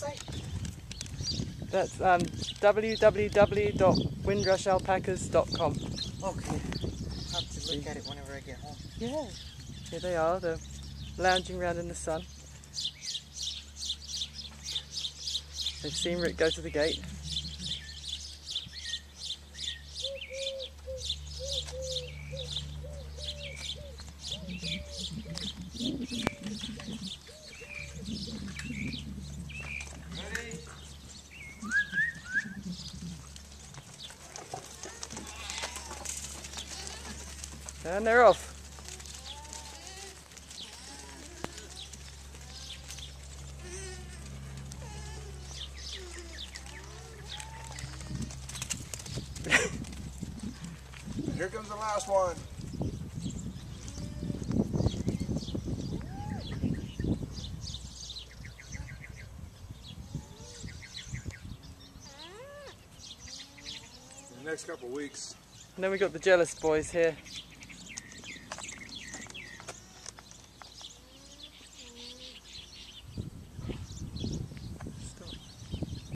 website? That's um, www.windrushalpacas.com. Okay. I'll have to look at it whenever I get home. Yeah, here they are. They're lounging around in the sun. They've seen Rick go to the gate. And they're off. Here comes the last one. In the next couple of weeks. And then we got the jealous boys here.